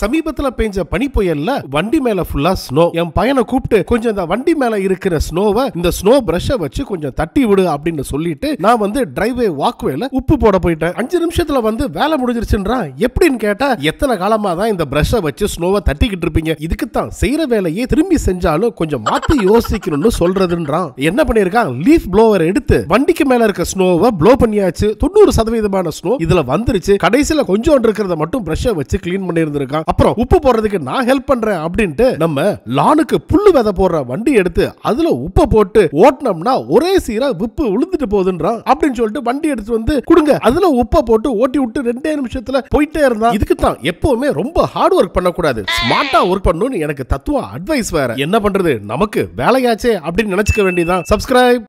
சமீபத்துல பெஞ்ச பனி புயல்ல வண்டி மேல ஃபுல்லா ஸ்னோ என் பையனை கூப்பிட்டு கொஞ்சம் இந்த வண்டி மேல இருக்கிற ஸ்னோவை இந்த ஸ்னோ பிரஷ வச்சு கொஞ்சம் தட்டி விடு அப்படின்னு சொல்லிட்டு நான் வந்து டிரைவே வாக்வேல உப்பு போட போயிட்டேன். அஞ்சு நிமிஷத்துல வந்து வேலை முடிஞ்சிருச்சுன்றான். எப்படின்னு கேட்டா எத்தனை காலமா தான் இந்த பிரஷ வச்சு ஸ்னோவை தட்டிக்கிட்டு இருப்பீங்க? இதுக்கு தான் செய்யற வேலையே திரும்பி செஞ்சாலும் கொஞ்சம் மாத்தி யோசிக்கணும்னு சொல்றதுன்றான். என்ன பண்ணிருக்கான் லீஃப் ப்ளோவர் எடுத்து வண்டிக்கு மேல இருக்க ஸ்னோவை ப்ளோ பண்ணியாச்சு. தொண்ணூறு சதவீதமான ஸ்னோ இதுல வந்துருச்சு. கடைசியில கொஞ்சம் இருக்கிறத மட்டும் பிரஷ வச்சு கிளீன் பண்ணிருந்திருக்கான் அப்புறம் உப்பு போடுறதுக்கு நான் ஹெல்ப் பண்றேன் அப்படின்ட்டு நம்ம லானுக்கு புல்லு விதை போடுற வண்டி எடுத்து அதுல உப்பை போட்டு ஓட்டினோம்னா ஒரே சீரா உப்பு விழுந்துட்டு போகுதுன்றான் அப்படின்னு சொல்லிட்டு வண்டி எடுத்து வந்து கொடுங்க. அதுல உப்பை போட்டு ஓட்டி விட்டு ரெண்டே நிமிஷத்துல போயிட்டே இருந்தான். இதுக்கு தான் எப்பவுமே ரொம்ப ஹார்ட் ஒர்க் பண்ணக்கூடாது. ஸ்மார்ட்டா ஒர்க் பண்ணணும்னு எனக்கு தத்துவம் அட்வைஸ் வேற. என்ன பண்றது? நமக்கு வேலையாச்சே அப்படின்னு நினைச்சுக்க வேண்டியதான் சப்ஸ்கிரைப்